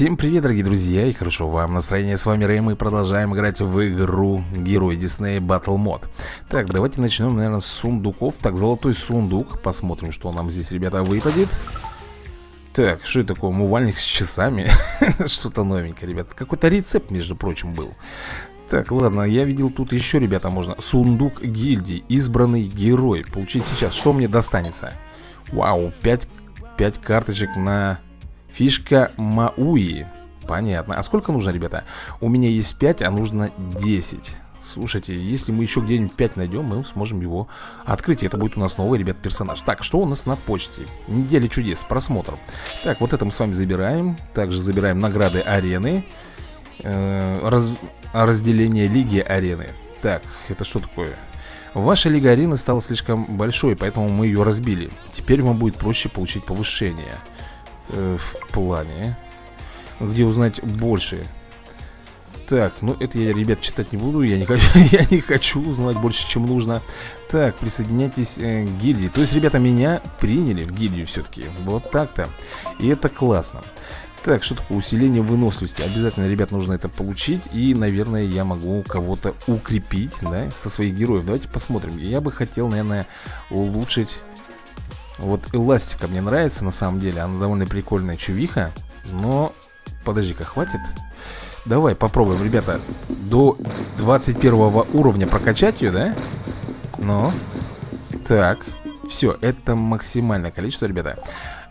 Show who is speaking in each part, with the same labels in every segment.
Speaker 1: Всем привет, дорогие друзья, и хорошо вам настроение. С вами Рэй, мы продолжаем играть в игру Герой Диснея Battle Mod. Так, давайте начнем, наверное, с сундуков. Так, золотой сундук. Посмотрим, что нам здесь, ребята, выпадет. Так, что это такое? Умывальник с часами? Что-то новенькое, ребят. Какой-то рецепт, между прочим, был. Так, ладно, я видел тут еще, ребята, можно. Сундук гильдии, избранный герой. Получить сейчас. Что мне достанется? Вау, 5, 5 карточек на Фишка Мауи Понятно, а сколько нужно, ребята? У меня есть 5, а нужно 10 Слушайте, если мы еще где-нибудь 5 найдем, мы сможем его открыть. Это будет у нас новый, ребят, персонаж. Так, что у нас на почте? Неделя чудес, просмотр. Так, вот это мы с вами забираем. Также забираем награды арены. Э, раз, разделение лиги арены. Так, это что такое? Ваша лига арены стала слишком большой, поэтому мы ее разбили. Теперь вам будет проще получить повышение э, в плане Где узнать больше. Так, ну это я, ребят, читать не буду Я не хочу, я не хочу узнать больше, чем нужно. Так, присоединяйтесь э, к гильдии. То есть, ребята, меня приняли в гильдию все-таки Вот так-то. И это классно. Так, что такое усиление выносливости? Обязательно, ребят, нужно это получить И, наверное, я могу кого-то укрепить, да, со своих героев. Давайте посмотрим. Я бы хотел, наверное, улучшить вот эластика мне нравится на самом деле Она довольно прикольная чувиха Но, подожди-ка, хватит? Давай попробуем, ребята До 21 уровня прокачать ее, да? Ну Так, все, это максимальное количество, ребята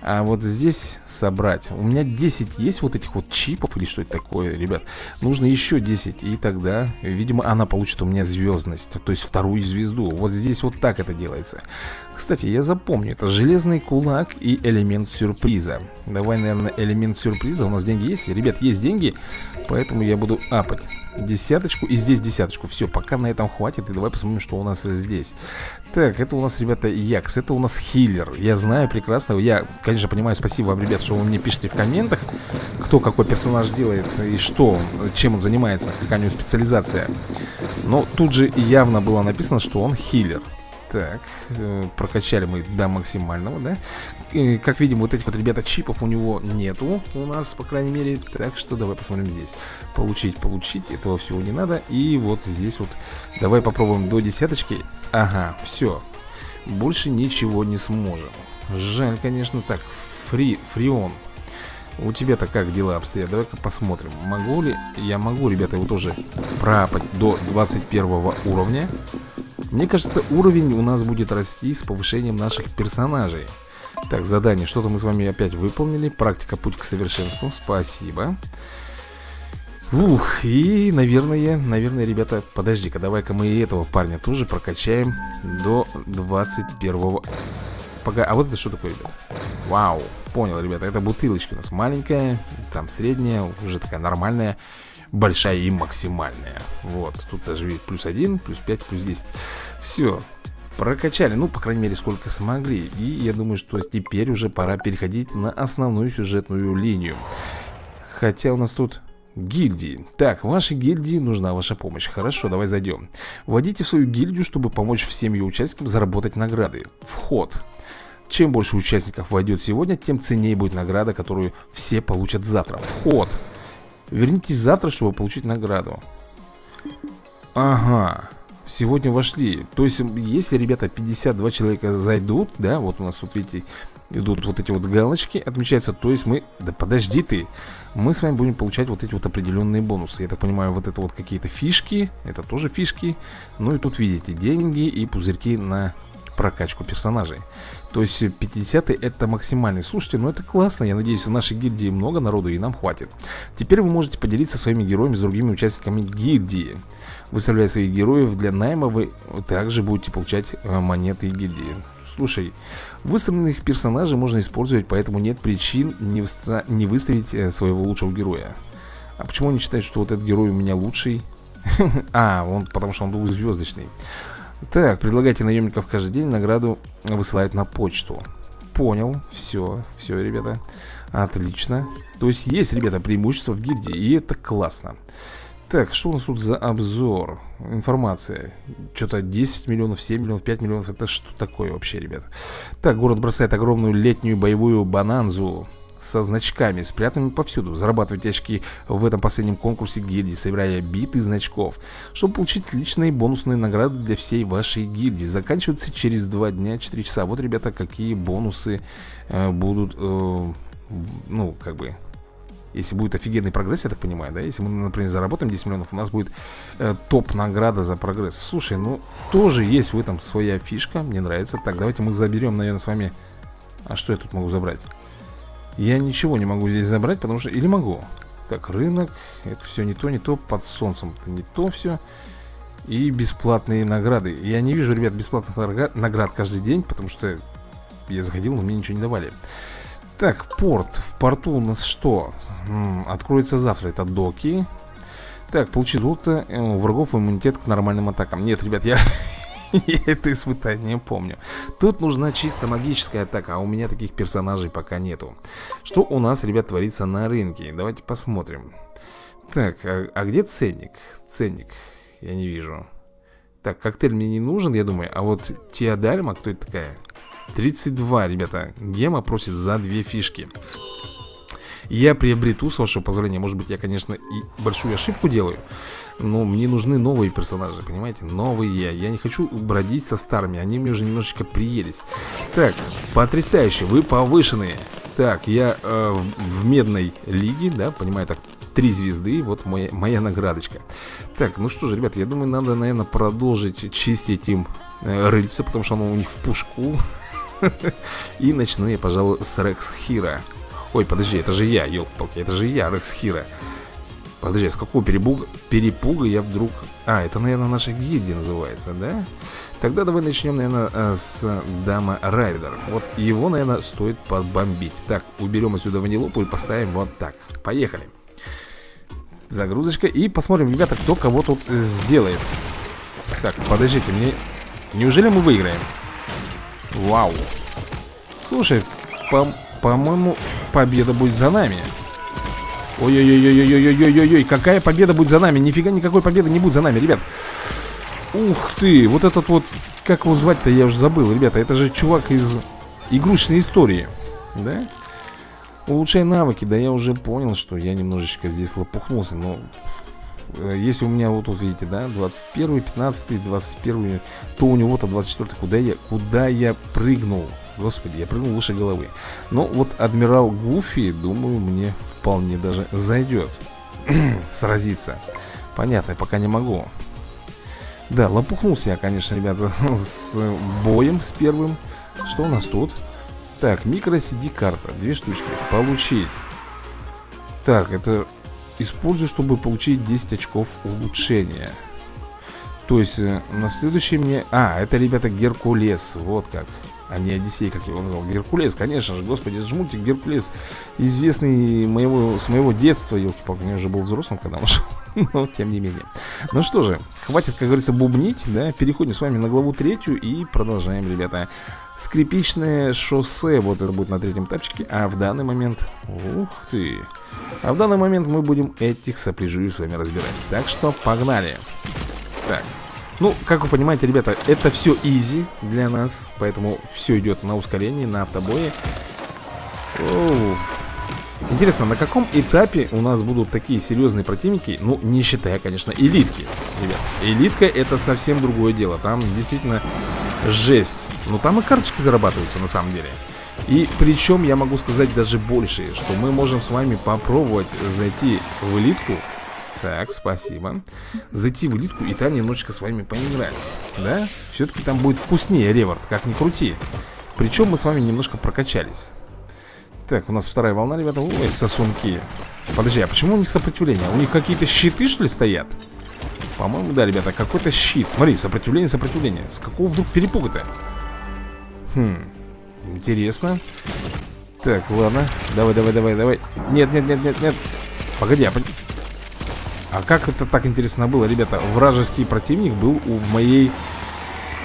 Speaker 1: а вот здесь собрать. У меня 10 есть вот этих вот чипов Или что это такое, ребят? Нужно еще 10 И тогда, видимо, она получит у меня звездность То есть вторую звезду. Вот здесь вот так это делается. Кстати, я запомню Это железный кулак и элемент сюрприза. Давай, наверное, элемент сюрприза. У нас деньги есть? Ребят, есть деньги Поэтому я буду апать Десяточку и здесь десяточку. Все, пока на этом хватит И давай посмотрим, что у нас здесь. Так, это у нас, ребята, Якс Это у нас хиллер. Я знаю прекрасно Я, конечно, понимаю, спасибо вам, ребят, что вы мне пишете в комментах Кто какой персонаж делает И что, чем он занимается Какая у него специализация. Но тут же явно было написано, что он хиллер так, э, прокачали мы до максимального, да. И, Как видим, вот этих вот, ребята, чипов у него нету У нас, по крайней мере. Так что давай посмотрим здесь. Получить, получить, этого всего не надо. И вот здесь вот, давай попробуем до десяточки. Ага, все Больше ничего не сможем. Жаль, конечно, так Фри, Фрион. У тебя-то как дела обстоят? Давай-ка посмотрим. Могу ли? Я могу, ребята, его тоже пропать до 21 уровня мне кажется, уровень у нас будет расти с повышением наших персонажей. Так, задание, что-то мы с вами опять выполнили. Практика путь к совершенству, спасибо. Ух, и, наверное, наверное, ребята, подожди-ка, давай-ка мы и этого парня тоже прокачаем до 21-го Пога... А вот это что такое, ребят? Вау, понял, ребята, это бутылочка у нас маленькая, там средняя, уже такая нормальная большая и максимальная. Вот, тут даже видит плюс 1, плюс 5, плюс 10 Все, прокачали, ну, по крайней мере, сколько смогли. И я думаю, что теперь уже пора переходить на основную сюжетную линию. Хотя у нас тут гильдии. Так, вашей гильдии нужна ваша помощь. Хорошо, давай зайдем. Вводите в свою гильдию, чтобы помочь всем ее участникам заработать награды. Вход. Чем больше участников войдет сегодня, тем ценнее будет награда, которую все получат завтра. Вход. Вернитесь завтра, чтобы получить награду. Ага. Сегодня вошли. То есть, если, ребята, 52 человека зайдут Да, вот у нас, вот видите Идут вот эти вот галочки, отмечаются То есть мы, да подожди ты Мы с вами будем получать вот эти вот определенные бонусы. Я так понимаю, вот это вот какие-то фишки Это тоже фишки. Ну и тут видите, деньги и пузырьки на прокачку персонажей. То есть 50 это максимальный. Слушайте, ну это классно, я надеюсь в нашей гильдии много народу и нам хватит. Теперь вы можете поделиться своими героями с другими участниками гильдии. Выставляя своих героев для найма, вы также будете получать э, монеты гильдии. Слушай, выставленных персонажей можно использовать, поэтому нет причин не, не выставить э, своего лучшего героя. А почему они считают, что вот этот герой у меня лучший? А, он, потому что он двухзвездочный так, предлагайте наемников каждый день Награду высылают на почту. Понял, все, все, ребята. Отлично. То есть есть, ребята, преимущество в гильдии И это классно. Так, что у нас тут за обзор? Информация. Что-то 10 миллионов, 7 миллионов, 5 миллионов. Это что такое вообще, ребят? Так, город бросает огромную летнюю боевую бананзу со значками, спрятанными повсюду. Зарабатывайте очки в этом последнем конкурсе гильдии, собирая биты значков, чтобы получить личные бонусные награды для всей вашей гильдии. Заканчивается через 2 дня, 4 часа. Вот, ребята, какие бонусы э, будут, э, ну, как бы, если будет офигенный прогресс, я так понимаю, да Если мы, например, заработаем 10 миллионов, у нас будет э, топ-награда за прогресс Слушай, ну, тоже есть в этом своя фишка Мне нравится Так, давайте мы заберем, наверное, с вами А что я тут могу забрать? Я ничего не могу здесь забрать, потому что... Или могу Так, рынок, это все не то, не то Под солнцем, это не то все И бесплатные награды Я не вижу, ребят, бесплатных наград каждый день Потому что я заходил, но мне ничего не давали так, порт. В порту у нас что? Откроется завтра. Это доки. Так, получи золото. Э, у врагов иммунитет к нормальным атакам. Нет, ребят, я... я это испытание помню. Тут нужна чисто магическая атака, а у меня таких персонажей пока нету. Что у нас, ребят, творится на рынке? Давайте посмотрим. Так, а, а где ценник? Ценник. Я не вижу. Так, коктейль мне не нужен, я думаю. А вот Теодальма, кто это такая? 32, ребята Гема просит за две фишки Я приобрету, с вашего позволения Может быть, я, конечно, и большую ошибку делаю Но мне нужны новые персонажи, понимаете? Новые Я. Не хочу бродить со старыми. Они мне уже немножечко приелись. Так, потрясающе, вы повышенные. Так, я э, в медной лиге, да, понимаю так Три звезды, вот моя, моя наградочка. Так, ну что же, ребят, я думаю, надо, наверное, продолжить чистить им э, рыльца Потому что оно у них в пушку. И начну я, пожалуй, с Рекс Хира. Ой, подожди, это же я, елки-палки, это же я, Рекс Хира Подожди, с какого перепуга, перепуга я вдруг... А, это, наверное, наша гильдия называется, да? Тогда давай начнем, наверное, э, с Дама Райдер Вот его, наверное, стоит подбомбить. Так, уберем отсюда ванилопу и поставим вот так. Поехали. Загрузочка. И посмотрим, ребята, кто кого тут сделает. Так, подождите, мне... Неужели мы выиграем? Вау. Слушай, по-моему, по победа будет за нами Ой-ой-ой-ой-ой-ой-ой-ой-ой Какая победа будет за нами? Нифига никакой победы не будет за нами, ребят Ух ты, вот этот вот Как его звать-то, я уже забыл Ребята, это же чувак из игрушечной истории Да? Улучшай навыки, да я уже понял, что я немножечко здесь лопухнулся Но если у меня вот тут, видите, да, 21, 15, 21, то у него-то 24. Куда я, куда я прыгнул? Господи, я прыгнул выше головы. Но вот Адмирал Гуфи, думаю, мне вполне даже зайдет сразиться. Понятно, пока не могу. Да, лопухнулся я, конечно, ребята, с боем, с первым. Что у нас тут? Так, микро CD карта, две штучки. Получить. Так, это Использую, чтобы получить 10 очков улучшения То есть э, на следующий мне... А, это, ребята, Геркулес Вот как а не Одиссей, как я его назвал Геркулес, конечно же, господи, это же мультик Геркулес Известный моего, с моего детства Елки-палки, я уже был взрослым, когда он шел Но тем не менее. Ну что же, хватит, как говорится, бубнить Да, переходим с вами на главу третью И продолжаем, ребята. Скрипичное шоссе, вот это будет на третьем тапчике А в данный момент, ух ты А в данный момент мы будем этих сопляжуев с вами разбирать. Так что погнали. Так, ну, как вы понимаете, ребята, это все изи для нас Поэтому все идет на ускорении, на автобое. Оу. Интересно, на каком этапе у нас будут такие серьезные противники? Ну, не считая, конечно, элитки Ребят, элитка это совсем другое дело. Там действительно жесть. Но там и карточки зарабатываются на самом деле. И причем я могу сказать даже больше, что мы можем с вами попробовать зайти в элитку так, спасибо. Зайти в элитку и там немножечко с вами поиграть. Да? Все-таки там будет вкуснее реворд, как ни крути. Причем мы с вами немножко прокачались. Так, у нас вторая волна, ребята. Ой, сосунки. Подожди, а почему у них сопротивление? У них какие-то щиты, что ли, стоят? По-моему, да, ребята, какой-то щит. Смотри, сопротивление, сопротивление. С какого вдруг перепуга-то? Хм, интересно. Так, ладно. Давай, давай, давай, давай. Нет, нет, нет, нет, нет. Погоди, а а как это так интересно было, ребята? Вражеский противник был у моей...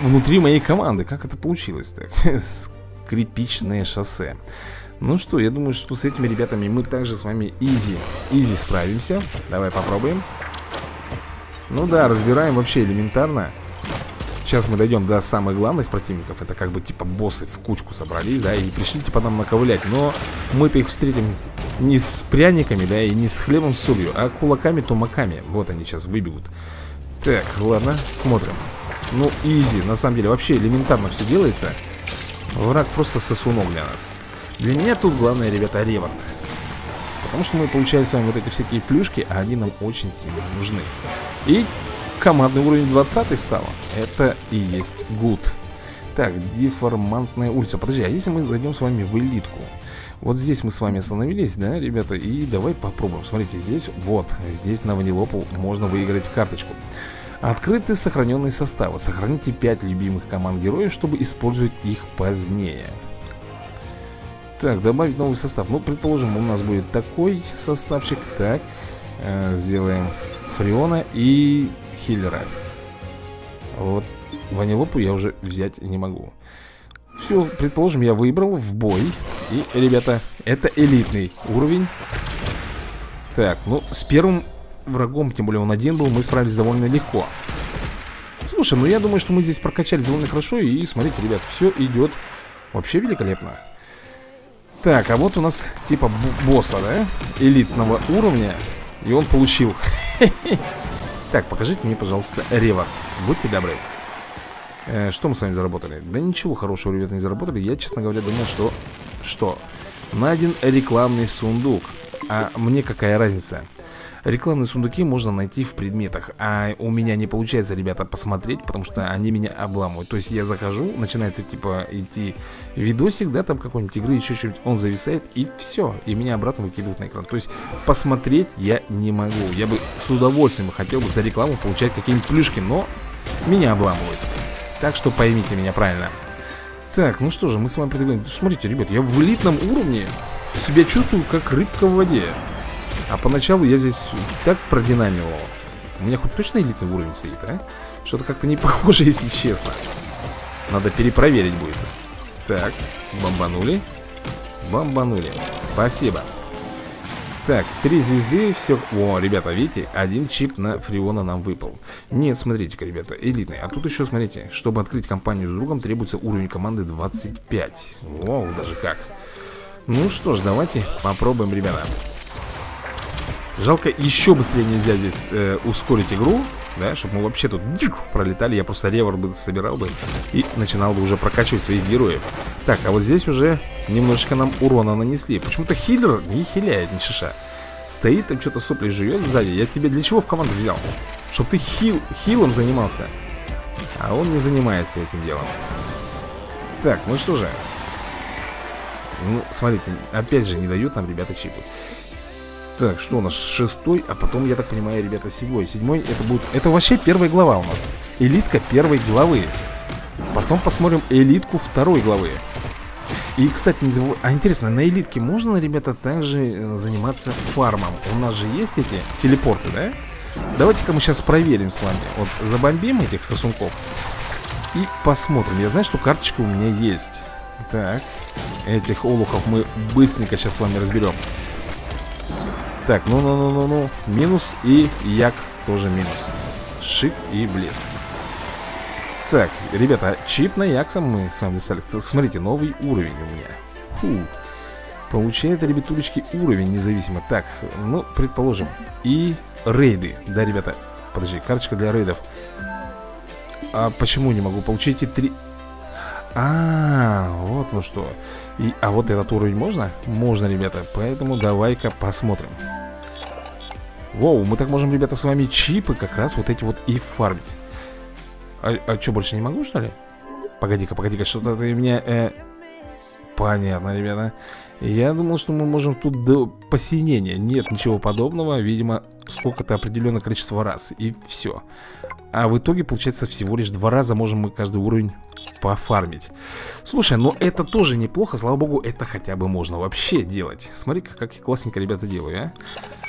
Speaker 1: Внутри моей команды. Как это получилось так? Скрипичное шоссе. Ну что, я думаю, что с этими ребятами мы также с вами изи, изи справимся. Давай попробуем. Ну да, разбираем вообще элементарно. Сейчас мы дойдем до самых главных противников. Это как бы типа боссы в кучку собрались, да И пришли типа нам наковылять. Но мы-то их встретим не с пряниками, да И не с хлебом с солью, а кулаками-тумаками Вот они сейчас выбегут. Так, ладно, смотрим. Ну, изи, на самом деле Вообще элементарно все делается. Враг просто сосунок для нас. Для меня тут главное, ребята, ревард. Потому что мы получаем с вами вот эти всякие плюшки А они нам очень сильно нужны. И командный уровень 20 стало Это и есть гуд. Так, деформантная улица. Подожди, а если мы зайдем с вами в элитку? Вот здесь мы с вами остановились, да, ребята И давай попробуем. Смотрите, здесь, вот, здесь на ванилопу можно выиграть карточку. Открыты сохраненные составы Сохраните 5 любимых команд героев, чтобы использовать их позднее. Так, добавить новый состав. Ну, предположим, у нас будет такой составчик. Так, э, сделаем Фреона и Хиллера. Вот Ванилопу я уже взять не могу. Все, предположим, я выбрал в бой. И, ребята, это элитный уровень. Так, ну, с первым врагом, тем более он один был, мы справились довольно легко. Слушай, ну я думаю, что мы здесь прокачались довольно хорошо. И смотрите, ребят, все идет вообще великолепно. Так, а вот у нас типа босса, да? Элитного уровня. И он получил Так, покажите мне, пожалуйста, ревард Будьте добры э, Что мы с вами заработали? Да ничего хорошего, ребята, не заработали Я, честно говоря, думал, что... Что? Найден рекламный сундук А мне какая разница? Рекламные сундуки можно найти в предметах. А у меня не получается, ребята, посмотреть Потому что они меня обламывают. То есть я захожу, начинается типа идти видосик Да, там какой-нибудь игры, еще что-нибудь. Он зависает и все И меня обратно выкидывают на экран. То есть посмотреть я не могу. Я бы с удовольствием хотел бы за рекламу получать какие-нибудь плюшки Но меня обламывают. Так что поймите меня правильно. Так, ну что же, мы с вами предлагаем Смотрите, ребят, я в элитном уровне Себя чувствую как рыбка в воде а поначалу я здесь так продинамивал. У меня хоть точно элитный уровень стоит, а? Что-то как-то не похоже, если честно. Надо перепроверить будет. Так, бомбанули. Бомбанули. Спасибо. Так, три звезды, все... О, ребята, видите, один чип на Фреона нам выпал Нет, смотрите-ка, ребята, элитный А тут еще, смотрите, чтобы открыть компанию с другом Требуется уровень команды 25 Вау, даже как Ну что ж, давайте попробуем, ребята Жалко, еще быстрее нельзя здесь э, ускорить игру Да, чтобы мы вообще тут дик, пролетали. Я просто ревор бы собирал бы И начинал бы уже прокачивать своих героев. Так, а вот здесь уже немножечко нам урона нанесли. Почему-то хиллер не хиляет ни шиша. Стоит там что-то сопли жует сзади. Я тебя для чего в команду взял? Чтоб ты хил, хилом занимался А он не занимается этим делом. Так, ну что же. Ну, смотрите, опять же не дают нам ребята чипы так, что у нас? Шестой, а потом, я так понимаю, ребята, седьмой. Седьмой это будет... Это вообще первая глава у нас. Элитка первой главы. Потом посмотрим элитку второй главы. И, кстати, не забывай... А интересно, на элитке можно, ребята, также э, заниматься фармом? У нас же есть эти телепорты, да? Давайте-ка мы сейчас проверим с вами. Вот забомбим этих сосунков И посмотрим. Я знаю, что карточка у меня есть. Так, этих олухов мы быстренько сейчас с вами разберем так, ну-ну-ну-ну-ну. Минус и як тоже минус. Шик и блеск. Так, ребята, чип на Якса мы с вами достали. Смотрите, новый уровень у меня. Фу. Получает, ребятулечки, уровень независимо. Так, ну, предположим. И рейды. Да, ребята. Подожди, карточка для рейдов. А почему не могу? Получите три... А, вот ну что. И, а вот этот уровень можно? Можно, ребята. Поэтому давай-ка посмотрим. Воу, мы так можем, ребята, с вами чипы как раз вот эти вот и фармить. А, а что, больше не могу, что ли? Погоди-ка, погоди-ка, что-то ты меня... Э... Понятно, ребята. Я думал, что мы можем тут до посинения. Нет, ничего подобного. Видимо, сколько-то определенное количество раз. И все. А в итоге, получается, всего лишь два раза можем мы каждый уровень пофармить. Слушай, но это тоже неплохо. Слава богу, это хотя бы можно вообще делать. Смотри, как классненько ребята делают,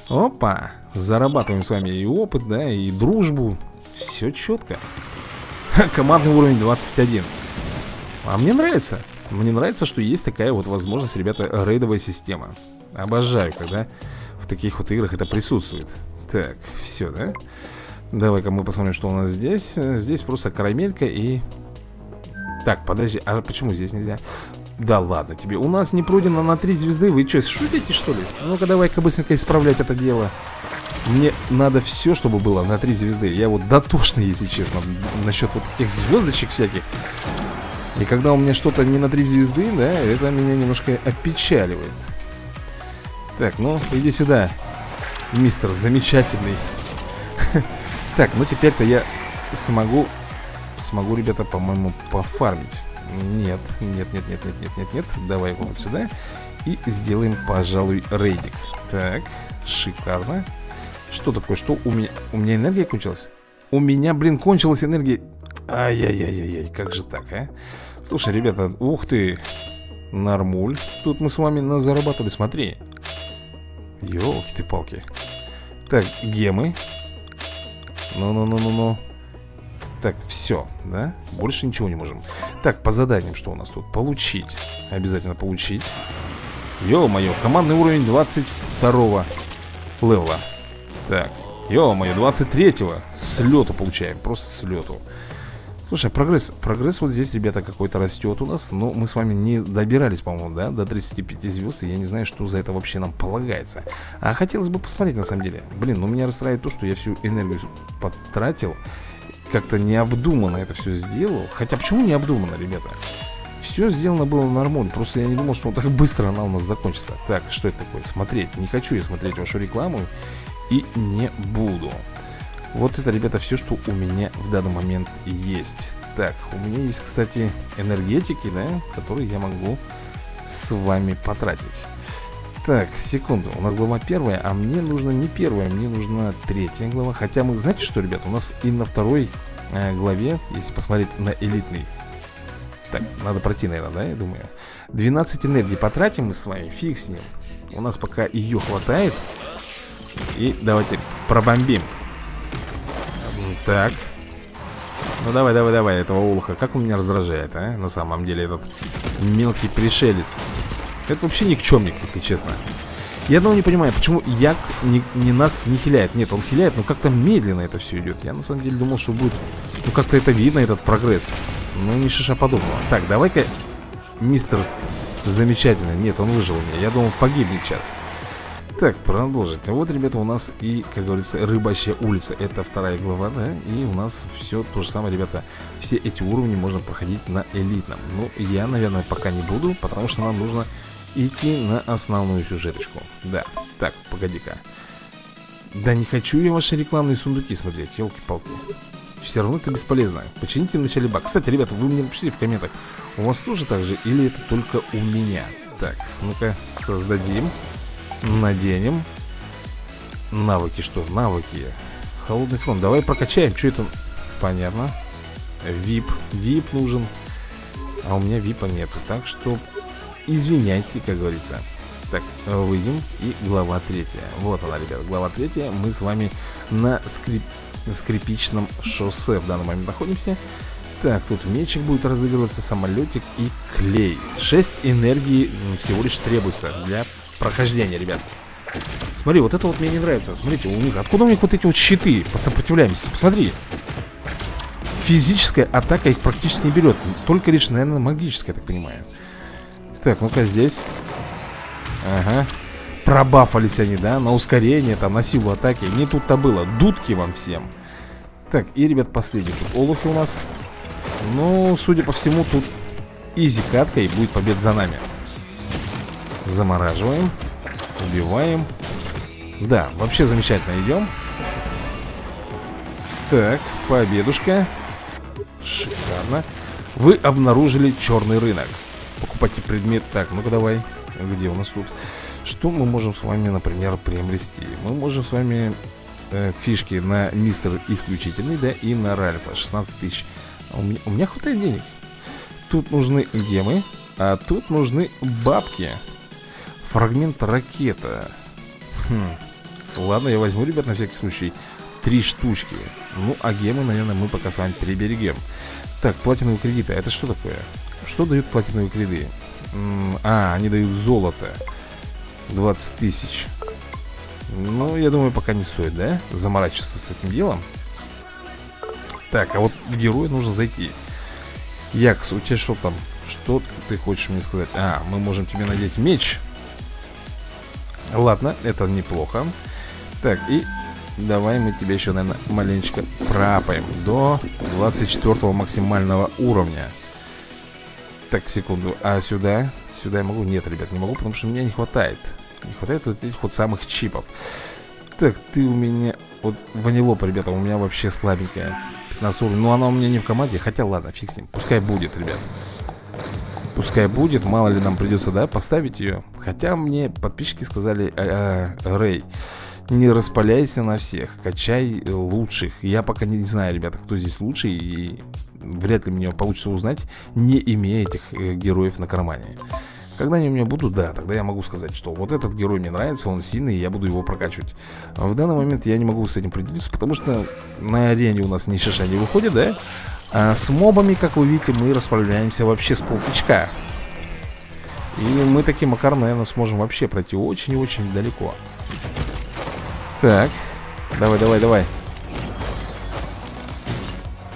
Speaker 1: а. Опа. Зарабатываем с вами и опыт, да, и дружбу. Все четко. Командный уровень 21. А мне нравится. Мне нравится, что есть такая вот возможность, ребята, рейдовая система. Обожаю, когда в таких вот играх это присутствует. Так, все, да? Давай-ка мы посмотрим, что у нас здесь Здесь просто карамелька и... Так, подожди, а почему здесь нельзя? Да ладно тебе, у нас не пройдено на три звезды Вы что, шутите что ли? Ну-ка давай-ка быстренько исправлять это дело. Мне надо все, чтобы было на три звезды. Я вот дотошный, если честно Насчет вот таких звездочек всяких. И когда у меня что-то не на три звезды, да Это меня немножко опечаливает. Так, ну, иди сюда Мистер замечательный. Так, ну теперь-то я смогу Смогу, ребята, по-моему, пофармить. Нет, нет, нет, нет, нет, нет, нет, нет. Давай его вот сюда И сделаем, пожалуй, рейдик. Так, шикарно. Что такое, что у меня? У меня энергия кончилась? У меня, блин, кончилась энергия. Ай-яй-яй-яй, как же так, а? Слушай, ребята, ух ты. Нормуль. Тут мы с вами зарабатывали, смотри. Ёлки ты палки. Так, гемы. Ну-ну-ну-ну-ну Так, все, да? Больше ничего не можем. Так, по заданиям что у нас тут? Получить. Обязательно получить. Ё-моё, командный уровень 22 левела. Так, ё-моё, 23-го С получаем, просто с Слушай, прогресс, прогресс вот здесь, ребята, какой-то растет у нас. Но мы с вами не добирались, по-моему, да, до 35 звезд И я не знаю, что за это вообще нам полагается. А хотелось бы посмотреть, на самом деле. Блин, ну меня расстраивает то, что я всю энергию потратил Как-то необдуманно это все сделал. Хотя почему необдуманно, ребята? Все сделано было нормально. Просто я не думал, что так быстро она у нас закончится. Так, что это такое? Смотреть, не хочу я смотреть вашу рекламу И не буду. Вот это, ребята, все, что у меня в данный момент есть. Так, у меня есть, кстати, энергетики, да, которые я могу с вами потратить Так, секунду, у нас глава первая, а мне нужно не первая, мне нужна третья глава Хотя мы, знаете что, ребят, у нас и на второй э, главе, если посмотреть на элитный Так, надо пройти, наверное, да, я думаю 12 энергии потратим мы с вами, фиг с ним У нас пока ее хватает И давайте пробомбим так. Ну давай, давай, давай, этого улха. Как он меня раздражает, а? На самом деле, этот мелкий пришелец. Это вообще никчемник, если честно. Я одного не понимаю, почему Якс не, не нас не хиляет. Нет, он хиляет, но как-то медленно это все идет. Я на самом деле думал, что будет... Ну как-то это видно, этот прогресс. Ну не шиша подобного. Так, давай-ка, мистер замечательный. Нет, он выжил у меня. Я думал, погибнет сейчас. Так, продолжить. Вот, ребята, у нас и, как говорится, рыбачья улица. Это вторая глава, да? И у нас все то же самое, ребята. Все эти уровни можно проходить на элитном. Ну, я, наверное, пока не буду, потому что нам нужно идти на основную сюжеточку. Да. Так, погоди-ка. Да не хочу я ваши рекламные сундуки смотреть, елки-палки. Все равно это бесполезно. Почините вначале баг. Кстати, ребята, вы мне напишите в комментах, у вас тоже так же или это только у меня? Так, ну-ка, создадим. Наденем Навыки что? Навыки Холодный фронт Давай прокачаем Что это? Понятно Вип Вип нужен А у меня випа нету Так что Извиняйте, как говорится. Так, выйдем И глава третья. Вот она, ребят, глава третья. Мы с вами на скрип... скрипичном шоссе В данный момент находимся. Так, тут мечик будет разыгрываться, самолетик и клей. 6 энергии всего лишь требуется для прохождения, ребят. Смотри, вот это вот мне не нравится. Смотрите, у них, откуда у них вот эти вот щиты по сопротивляемости? Посмотри. Физическая атака их практически не берет. Только лишь, наверное, магическая, я так понимаю Так, ну-ка здесь. Ага. Пробафались они, да, на ускорение, там, на силу атаки. Не тут-то было, дудки вам всем. Так, и, ребят, последний тут Олухи у нас. Ну, судя по всему, тут изи катка и будет побед за нами. Замораживаем. Убиваем. Да, вообще замечательно идем. Так, победушка. Шикарно. Вы обнаружили черный рынок Покупайте предмет. Так, ну-ка давай. Где у нас тут? Что мы можем с вами, например, приобрести? Мы можем с вами э, фишки на мистер исключительный, да, и на Ральфа. 16 тысяч. А у, меня, у меня хватает денег. Тут нужны гемы А тут нужны бабки. Фрагмент ракета. Хм. Ладно, я возьму, ребят, на всякий случай. Три штучки. Ну, а гемы, наверное, мы пока с вами переберегем. Так, платиновые кредиты. Это что такое? Что дают платиновые кредиты? А, они дают золото 20 тысяч Ну, я думаю, пока не стоит, да? Заморачиваться с этим делом Так, а вот в героя нужно зайти Якс, у тебя что там? Что ты хочешь мне сказать? А, мы можем тебе надеть меч Ладно, это неплохо Так, и давай мы тебя еще, наверное, маленечко прапаем До 24 максимального уровня Так, секунду, а сюда? Сюда я могу? Нет, ребят, не могу, потому что мне не хватает. Не хватает вот этих вот самых чипов. Так, ты у меня... Вот ванилопа, ребята, у меня вообще слабенькая. 15 уровень, ну она у меня не в команде Хотя ладно, фиг с ним, пускай будет, ребят. Пускай будет, мало ли нам придется, да, поставить ее Хотя мне подписчики сказали, э, э, Рэй, не распаляйся на всех, качай лучших Я пока не знаю, ребята, кто здесь лучший И вряд ли мне получится узнать, не имея этих э, героев на кармане когда они у меня будут, да, тогда я могу сказать, что вот этот герой мне нравится, он сильный, и я буду его прокачивать. В данный момент я не могу с этим определиться, потому что на арене у нас ни шиша не выходит, да? А с мобами, как вы видите, мы расправляемся вообще с полпичка. И мы таким макаром, наверное, сможем вообще пройти очень и очень далеко. Так, давай, давай, давай.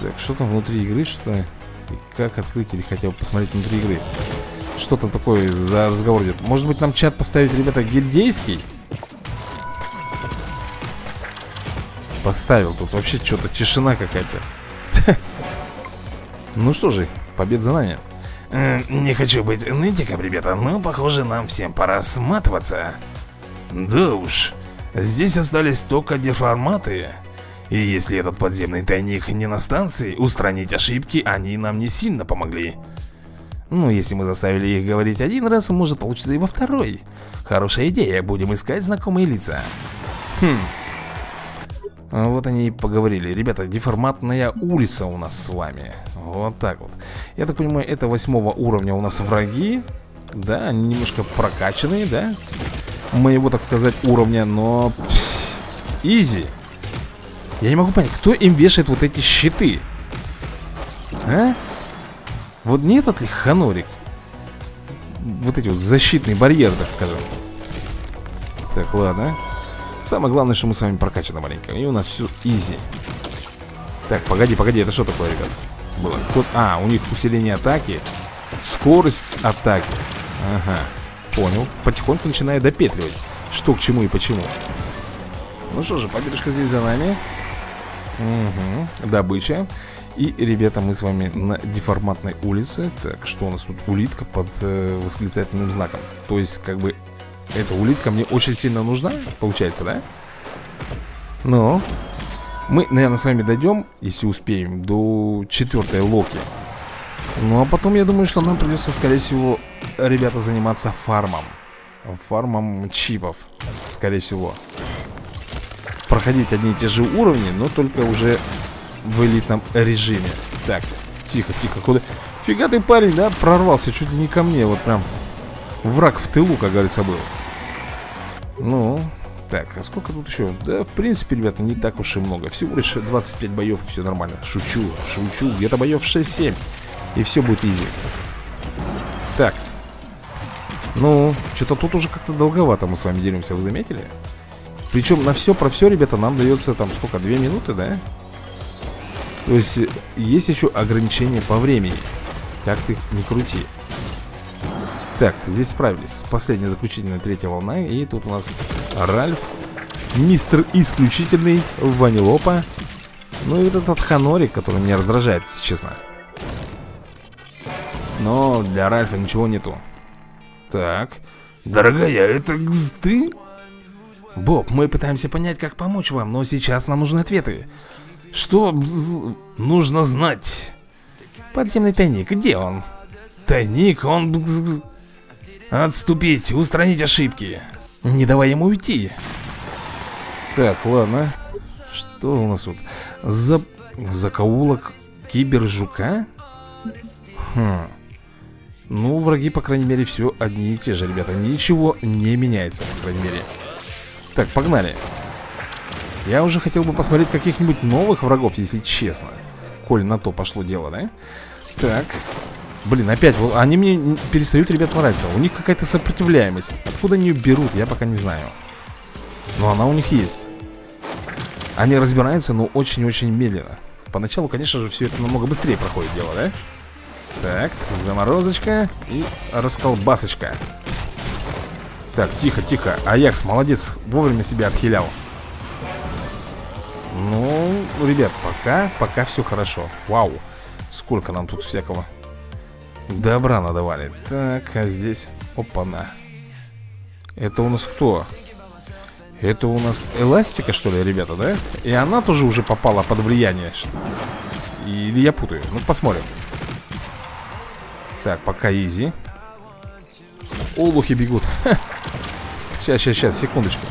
Speaker 1: Так, что там внутри игры, что-то... Как открыть или хотя бы посмотреть внутри игры? Что там такое за разговор идет? Может быть нам чат поставить, ребята, гильдейский? Поставил, тут вообще что-то тишина какая-то Ну что же, побед за нами
Speaker 2: э, Не хочу быть нытиком, ребята, но похоже нам всем пора сматываться Да уж, здесь остались только деформаты И если этот подземный тайник не на станции, устранить ошибки они нам не сильно помогли. Ну, если мы заставили их говорить один раз, может получиться и во второй. Хорошая идея, будем искать знакомые лица.
Speaker 1: Хм. А вот они и поговорили. Ребята, деформатная улица у нас с вами. Вот так вот. Я так понимаю, это восьмого уровня у нас враги. Да, они немножко прокачанные, да? Моего, так сказать, уровня Но... Изи Я не могу понять, кто им вешает вот эти щиты? А? Вот не этот ли ханорик? Вот эти вот защитные барьеры, так скажем. Так, ладно. Самое главное, что мы с вами прокачаны маленько. И у нас все изи. Так, погоди, погоди, это что такое, ребят? Было. Тут, а, у них усиление атаки Скорость атаки. Ага, понял. Потихоньку начинаю допетривать Что к чему и почему. Ну что же, победушка здесь за нами Угу, добыча И, ребята, мы с вами на деформатной улице Так, что у нас тут? Улитка под э, восклицательным знаком То есть, как бы, эта улитка мне очень сильно нужна, получается, да? Но мы, наверное, с вами дойдем, если успеем, до четвертой локи. Ну, а потом, я думаю, что нам придется, скорее всего, ребята, заниматься фармом. Фармом чипов, скорее всего. Проходить одни и те же уровни, но только уже в элитном режиме. Так, тихо, тихо, куда... Фига ты, парень, да, прорвался чуть ли не ко мне, вот прям враг в тылу, как говорится, был. Ну, так, а сколько тут еще? Да, в принципе, ребята, не так уж и много Всего лишь 25 боев, все нормально Шучу, шучу, где-то боев 6-7 И все будет изи Так Ну, что-то тут уже как-то долговато мы с вами делимся, вы заметили? Причем на все про все, ребята, нам дается там сколько, 2 минуты, да? То есть есть еще ограничение по времени. Как ты не крути. Так, здесь справились. Последняя заключительная третья волна. И тут у нас Ральф Мистер Исключительный Ванилопа. Ну и вот этот Ханорик, который меня раздражает, если честно. Но для Ральфа ничего нету. Так.
Speaker 2: Дорогая, это ты?
Speaker 1: Боб, мы пытаемся понять, как помочь вам Но сейчас нам нужны ответы Что нужно знать? Подземный тайник, где он?
Speaker 2: Тайник, он... Отступить, устранить ошибки
Speaker 1: Не давай ему уйти Так, ладно Что у нас тут? За... Закоулок кибержука? Хм Ну, враги, по крайней мере, все одни и те же, ребята Ничего не меняется, по крайней мере Так, погнали. Я уже хотел бы посмотреть каких-нибудь новых врагов, если честно Коль на то пошло дело, да? Так, Блин, опять, они мне перестают, ребят, нравиться. У них какая-то сопротивляемость. Откуда они ее берут, я пока не знаю. Но она у них есть. Они разбираются, но очень-очень медленно. Поначалу, конечно же, все это намного быстрее проходит дело, да? Так, заморозочка и расколбасочка Так, тихо, тихо. Аякс, молодец, вовремя себя отхилял. Ну, ребят, пока, пока все хорошо. Вау, сколько нам тут всякого Добра надавали. Так, а здесь, опа-на. Это у нас кто? Это у нас эластика, что ли, ребята, да? И она тоже уже попала под влияние. Или я путаю? Ну, посмотрим. Так, пока изи Олухи бегут Сейчас, сейчас, сейчас, секундочку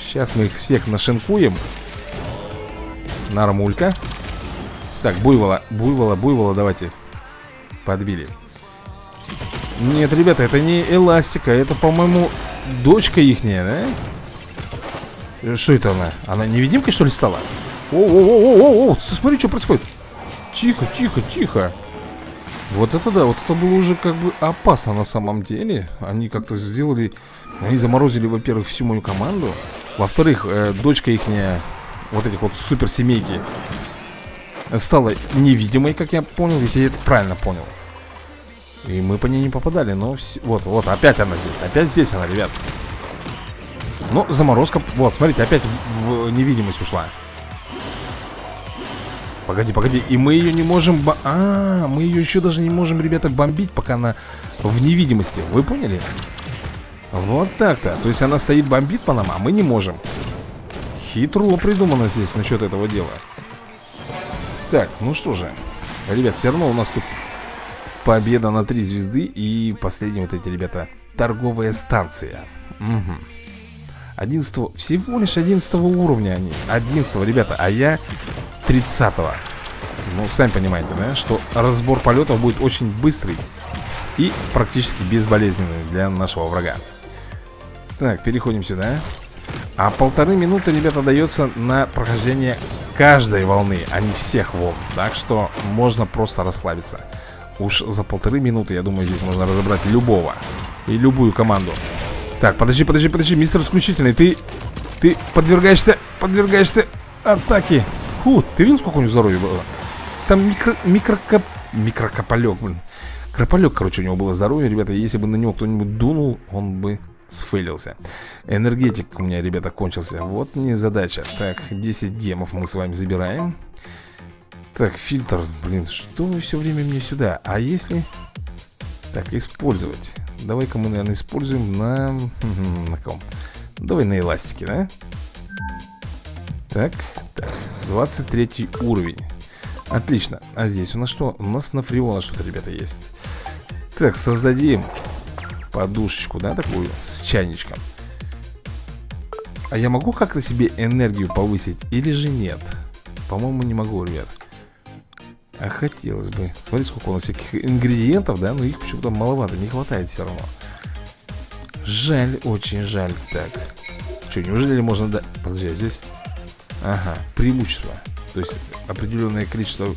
Speaker 1: Сейчас мы их всех нашинкуем Нормулька Так, буйвола, буйвола, буйвола, давайте Подбили Нет, ребята, это не эластика Это, по-моему, дочка ихняя, да? Что это она? Она невидимкой, что ли, стала? О-о-о-о-о! Смотри, что происходит Тихо, тихо, тихо Вот это да, вот это было уже как бы опасно на самом деле. Они как-то сделали Они заморозили, во-первых, всю мою команду. Во-вторых, э, дочка ихняя Вот этих вот суперсемейки Стала невидимой, как я понял Если я это правильно понял. И мы по ней не попадали, но... Вс... Вот, вот, опять она здесь Опять здесь она, ребят. Ну, заморозка... Вот, смотрите, опять в невидимость ушла. Погоди, погоди. И мы ее не можем... Бо... А, мы ее еще даже не можем, ребята, бомбить, пока она в невидимости. Вы поняли? Вот так-то. То есть она стоит, бомбит по нам, а мы не можем. Хитро придумано здесь насчет этого дела. Так, ну что же. Ребят, все равно у нас тут победа на три звезды. И последние вот эти, ребята, торговая станция. Угу. 11 всего лишь 11 уровня они 11 ребята, а я 30 -го. Ну, сами понимаете, да, что разбор полетов будет очень быстрый И практически безболезненный для нашего врага. Так, переходим сюда. А полторы минуты, ребята, дается на прохождение каждой волны, а не всех волн. Так что можно просто расслабиться. Уж за полторы минуты, я думаю, здесь можно разобрать любого И любую команду. Так, подожди, подожди, подожди, мистер исключительный Ты, ты подвергаешься, подвергаешься атаке Фу, ты видел, сколько у него здоровья было? Там микро, микрокоп, микрокополек, блин Крополек, короче, у него было здоровье, ребята Если бы на него кто-нибудь дунул, он бы сфейлился Энергетик у меня, ребята, кончился Вот не задача Так, 10 гемов мы с вами забираем Так, фильтр, блин, что вы все время мне сюда? А если... Так, использовать Давай-ка мы, наверное, используем на... На ком? Давай на эластике, да? Так, так 23 уровень Отлично А здесь у нас что? У нас на фреона что-то, ребята, есть Так, создадим Подушечку, да, такую С чайничком А я могу как-то себе энергию повысить Или же нет? По-моему, не могу, ребят а хотелось бы. Смотри, сколько у нас всяких ингредиентов, да? Но их почему-то маловато, не хватает все равно. Жаль, очень жаль. Так. Что, неужели можно... Да... Подожди, а здесь... Ага, преимущество. То есть определенное количество...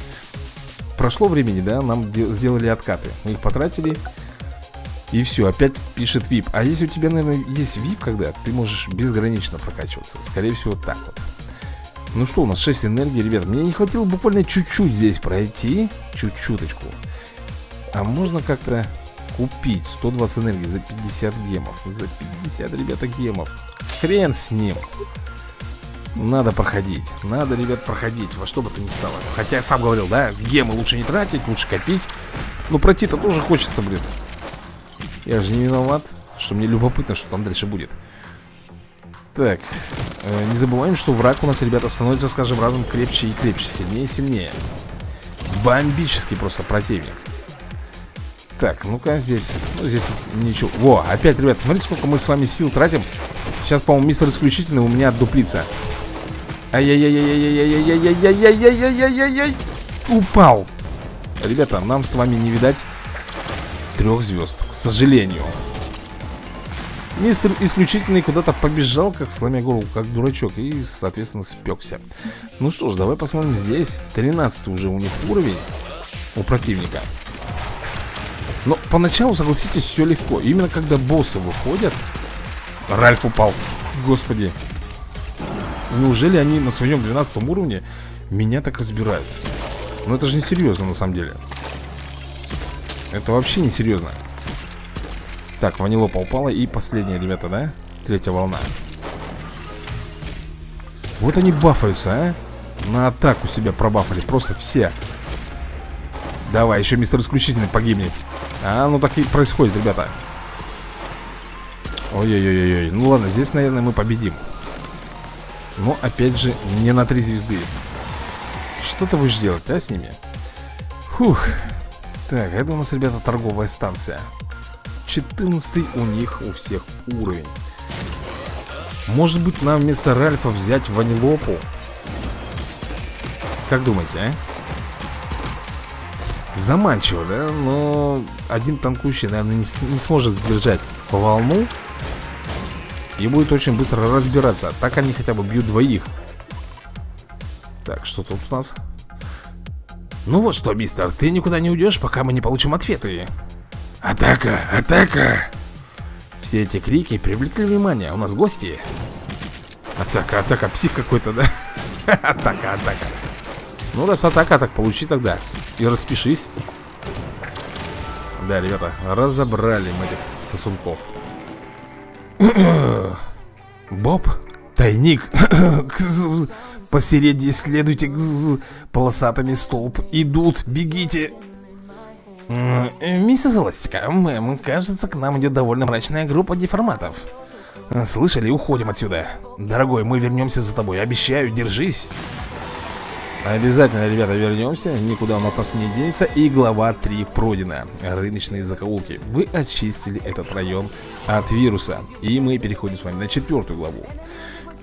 Speaker 1: Прошло времени, да? Нам сделали откаты. Мы их потратили. И все, опять пишет VIP. А если у тебя, наверное, есть VIP, когда ты можешь безгранично прокачиваться. Скорее всего, так вот. Ну что, у нас 6 энергии, ребят Мне не хватило буквально чуть-чуть здесь пройти Чуть-чуточку А можно как-то купить 120 энергии за 50 гемов За 50, ребята, гемов Хрен с ним Надо проходить Надо, ребят, проходить Во что бы то ни стало Хотя я сам говорил, да, гемы лучше не тратить Лучше копить Но пройти-то тоже хочется, блин Я же не виноват Что мне любопытно, что там дальше будет так, э, не забываем, что враг у нас, ребята, становится с каждым разом крепче и крепче, сильнее и сильнее. Бомбический просто противник. Так, ну-ка здесь, ну здесь ничего. Во, опять, ребят, смотрите, сколько мы с вами сил тратим. Сейчас, по-моему, мистер исключительный у меня дуплица. Ай-яй-яй-яй-яй-яй-яй-яй-яй-яй-яй-яй-яй-яй. Упал. Ребята, нам с вами не видать трех звезд, к сожалению. Мистер исключительный куда-то побежал, как сломя голову, как дурачок И, соответственно, спекся Ну что ж, давай посмотрим здесь 13 уже у них уровень У противника Но поначалу, согласитесь, все легко Именно когда боссы выходят Ральф упал Господи Неужели они на своем 12 уровне Меня так разбирают? Но это же не серьезно на самом деле. Это вообще не серьезно Так, ванилопа упала И последняя, ребята, да? Третья волна. Вот они бафаются, а? На атаку себя пробафали Просто все. Давай, еще мистер исключительный погибнет. А, ну так и происходит, ребята. Ой-ой-ой-ой Ну ладно, здесь, наверное, мы победим Но, опять же, не на три звезды Что ты будешь делать, а, с ними? Фух Так, это у нас, ребята, торговая станция 14 у них у всех уровень Может быть, нам вместо Ральфа взять Ванилопу? Как думаете, а? Заманчиво, да? Но один танкующий, наверное, не, не сможет сдержать волну и будет очень быстро разбираться. Так они хотя бы бьют двоих. Так, что тут у нас? Ну вот что, мистер, ты никуда не уйдешь, пока мы не получим ответы. Атака, атака! Все эти крики привлекли внимание, у нас гости. Атака, атака, псих какой-то, да? Атака, атака. Ну раз атака, так получи тогда. И распишись. Да, ребята, разобрали мы этих сосунков Боб? Тайник. Посередине следуйте полосатыми столб. Идут, бегите. Миссис Эластика, мэм, кажется, к нам идет довольно мрачная группа деформатов. Слышали, уходим отсюда. Дорогой, мы вернемся за тобой, обещаю, держись. Обязательно, ребята, вернемся. Никуда он от нас не денется. И глава 3 пройдена. Рыночные закоулки. Вы очистили этот район от вируса. И мы переходим с вами на четвертую главу.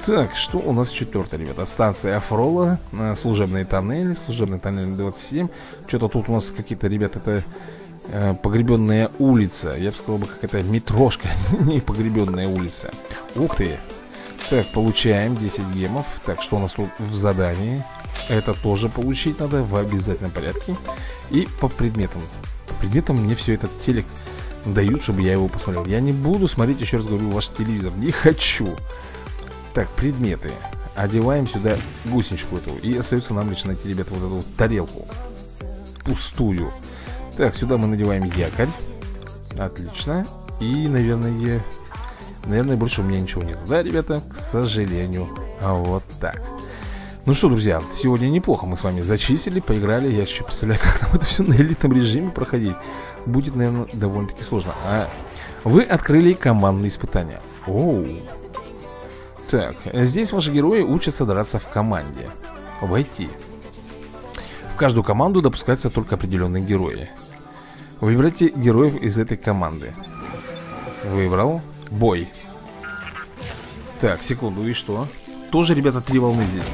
Speaker 1: Так, что у нас четвертое, ребята? Станция Афрола, э, служебный тоннель, служебный тоннель 27 Что-то тут у нас какие-то, ребята, это э, погребенная улица. Я бы сказал, какая-то метрошка, не погребенная улица. Ух ты! Так, получаем 10 гемов. Так, что у нас тут в задании? Это тоже получить надо в обязательном порядке. И по предметам. По предметам мне все этот телек дают, чтобы я его посмотрел. Я не буду смотреть, еще раз говорю, ваш телевизор. Не хочу. Так, предметы. Одеваем сюда гусеничку эту. И остается нам лишь найти, ребята, вот эту вот тарелку. Пустую. Так, сюда мы надеваем якорь. Отлично. И, наверное, наверное, больше у меня ничего нет Да, ребята, к сожалению. Вот так ну что, друзья, сегодня неплохо мы с вами зачистили, поиграли. Я еще представляю, как нам это все на элитном режиме проходить. Будет, наверное, довольно-таки сложно. А Вы открыли командные испытания. Оу. Так, здесь ваши герои учатся драться в команде. Войти. В каждую команду допускаются только определенные герои. Выбирайте героев из этой команды. Выбрал. Бой. Так, секунду, и что? Тоже, ребята, три волны здесь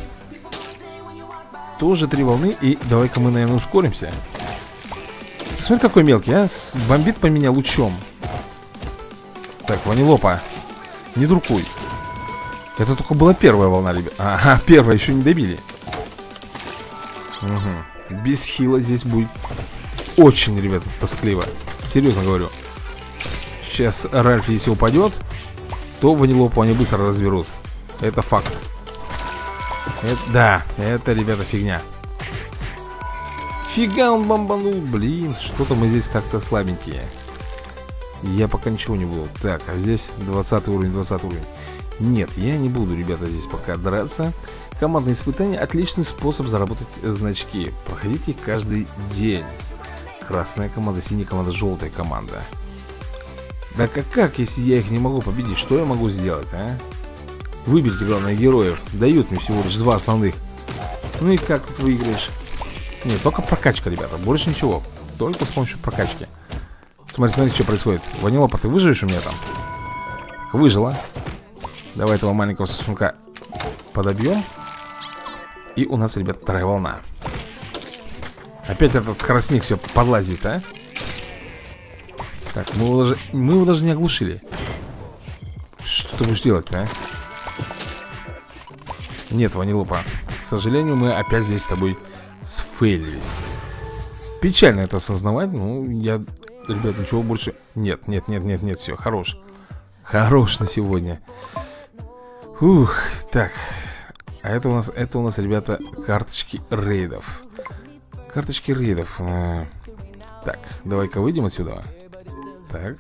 Speaker 1: тоже три волны И давай-ка мы, наверное, ускоримся. Смотри, какой мелкий, а? Бомбит по меня лучом. Так, ванилопа Не дуркуй. Это только была первая волна, ребят. Ага, первая еще не добили. Угу. Без хила здесь будет Очень, ребята, тоскливо. Серьезно говорю. Сейчас Ральф, если упадет То ванилопу они быстро разберут. Это факт это, да, это, ребята, фигня. Фига он бомбанул, блин Что-то мы здесь как-то слабенькие. Я пока ничего не буду. Так, а здесь 20 уровень, 20 уровень. Нет, я не буду, ребята, здесь пока драться. Командные испытания отличный способ заработать значки. Проходите их каждый день. Красная команда, синяя команда, желтая команда. Да как, как, если я их не могу победить Что я могу сделать, а? Выберите, главное, героев. Дают мне всего лишь два основных. Ну и как тут выиграешь? Нет, только прокачка, ребята, больше ничего. Только с помощью прокачки. Смотри, смотри, что происходит. Ванилопа, ты выживешь у меня там? Выжила. Давай этого маленького сосунка подобьем. И у нас, ребят, вторая волна. Опять этот скоростник все подлазит, а? Так, мы его даже, мы его даже не оглушили. Что ты будешь делать-то, а? Нет, Ванилупа К сожалению, мы опять здесь с тобой сфейлились. Печально это осознавать Ну, я, ребят, ничего больше Нет, нет, нет, нет, нет, все, хорош. Хорош на сегодня. Ух, так. А это у нас, это у нас, ребята, карточки рейдов. Карточки рейдов. А, Так, давай-ка выйдем отсюда. Так.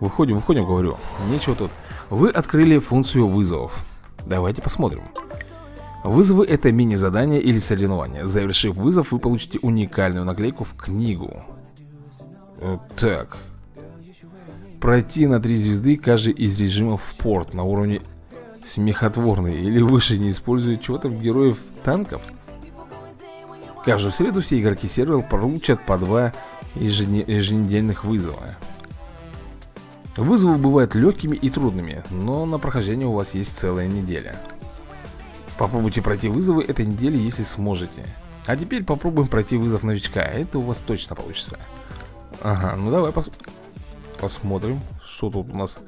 Speaker 1: Выходим, выходим, говорю. Нечего тут. Вы открыли функцию вызовов. Давайте посмотрим Вызовы это мини-задание или соревнование Завершив вызов, вы получите уникальную наклейку в книгу вот Так Пройти на три звезды каждый из режимов в порт на уровне смехотворный или выше не используя чего-то героев танков? Каждую среду все игроки сервера получат по два еженедельных вызова. Вызовы бывают легкими и трудными, но на прохождение у вас есть целая неделя. Попробуйте пройти вызовы этой недели, если сможете. А теперь попробуем пройти вызов новичка, это у вас точно получится. Ага, ну давай пос посмотрим, что тут у нас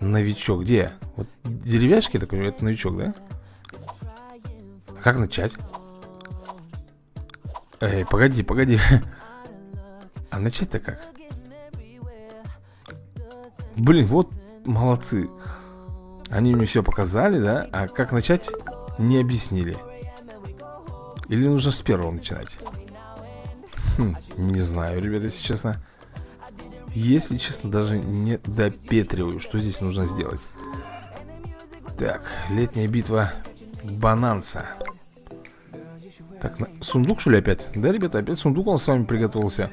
Speaker 1: новичок. Где? Вот деревяшки, так понимаю, это новичок, да? А как начать? Эй, погоди, погоди. А начать-то как? Блин, вот молодцы. Они мне все показали, да? А как начать, не объяснили. Или нужно с первого начинать? Хм, не знаю, ребята, если честно. Если честно, даже не допетриваю, что здесь нужно сделать. Так, летняя битва Бананса. Так, на... сундук что ли опять? Да, ребята, опять сундук он с вами приготовился.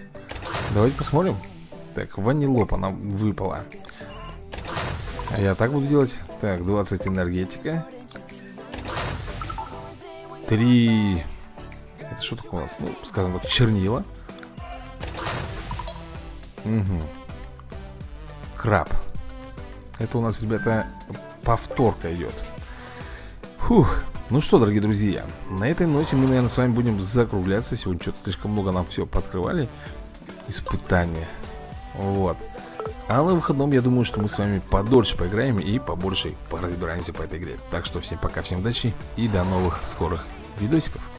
Speaker 1: Давайте посмотрим. Так, ванилоп она выпала. А я так буду делать. Так, 20 энергетика. 3... Это что такое у нас? Ну, скажем так, чернила. Угу. Краб. Это у нас, ребята, повторка идет. Фух. Ну что, дорогие друзья, на этой ноте мы, наверное, с вами будем закругляться. Сегодня что-то слишком много нам все подкрывали. Испытания. Вот. А на выходном, я думаю, что мы с вами подольше поиграем и побольше поразбираемся по этой игре. Так что всем пока, всем удачи и до новых скорых видосиков.